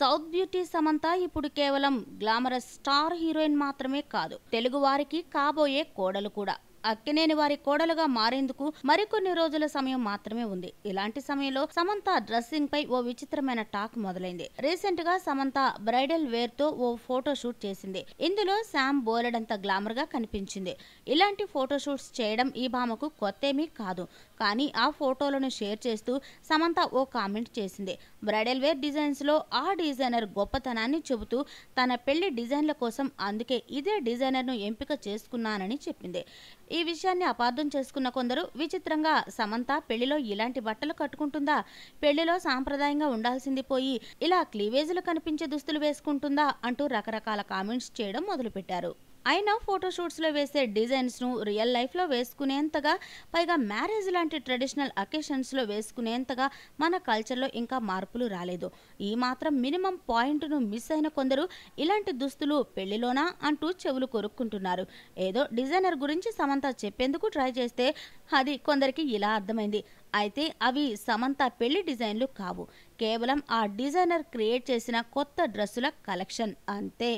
South beauty Samantha ఇప్పుడు కేవలం glamorous star heroine మాత్రమే కాదు తెలుగు వారికి కాబోయే కోడలు కూడా. అక్కినేని వారి కోడలుగా మారేందుకు మరికొన్ని రోజుల సమయం మాత్రమే ఉంది. ఇలాంటి సమయంలో సమంత డ్రెస్సింగ్ పై ఓ విచిత్రమైన టాక్ మొదలైంది. రీసెంట్గా సమంత బ్రైడల్ వేర్తో ఓ ఫోటో షూట్ చేసింది. ఇందులో శామ్ బోలెడంత గ్లామర్గా కనిపించింది. ఇలాంటి ఫోటో షూట్స్ చేయడం ఈ భామకు కొత్తేమీ కాదు. కానీ ఆ ఫోటోలను షేర్ చేస్తూ సమంత ఓ కామెంట్ చేసింది. బ్రైడల్ వేర్ డిజైన్స్లో ఆ డిజైనర్ గొప్పతనాన్ని చెబుతూ తన పెళ్ళి డిజైన్ల కోసం అందుకే ఇదే డిజైనర్ను ఎంపిక చేసుకున్నానని చెప్పింది. ఈ ఈ విషయాన్ని అపార్థం చేసుకున్న కొందరు విచిత్రంగా సమంత పెళ్ళిలో ఇలాంటి బట్టలు కట్టుకుంటుందా? పెళ్ళిలో సాంప్రదాయంగా ఉండాల్సింది పోయి ఇలా క్లీవేజీలు కనిపించే దుస్తులు వేసుకుంటుందా? అంటూ రకరకాల కామెంట్స్ చేయడం మొదలుపెట్టారు. అయినా ఫోటోషూట్స్లో వేసే డిజైన్స్ను రియల్ లైఫ్లో వేసుకునేంతగా పైగా మ్యారేజ్ లాంటి ట్రెడిషనల్ అకేషన్స్లో వేసుకునేంతగా మన కల్చర్లో ఇంకా మార్పులు రాలేదు. ఈ మాత్రం మినిమం పాయింట్ను మిస్ అయిన కొందరు ఇలాంటి దుస్తులు పెళ్ళిలోనా అంటూ చెవులు కొరుక్కుంటున్నారు. ఏదో డిజైనర్ గురించి సమంత చెప్పేందుకు ట్రై చేస్తే అది కొందరికి ఇలా అర్థమైంది. అయితే అవి సమంత పెళ్ళి డిజైన్లు కావు. కేవలం ఆ డిజైనర్ క్రియేట్ చేసిన కొత్త డ్రెస్సుల కలెక్షన్ అంతే.